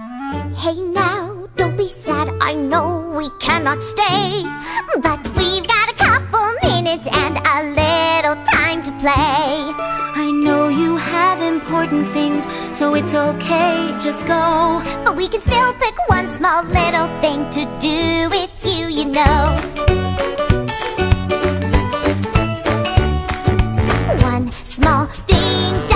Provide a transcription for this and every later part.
Hey now, don't be sad, I know we cannot stay But we've got a couple minutes and a little time to play. I know you have important things, so it's okay, just go. But we can still pick one small little thing to do with you, you know. One small thing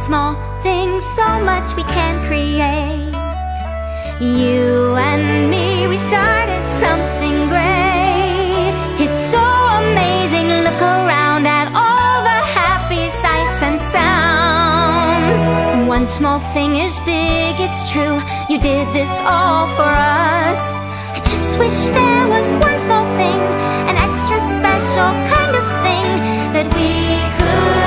small things so much we can create. You and me, we started something great. It's so amazing, look around at all the happy sights and sounds. One small thing is big, it's true You did this all for us. I just wish there was one small thing An extra special kind of thing That we could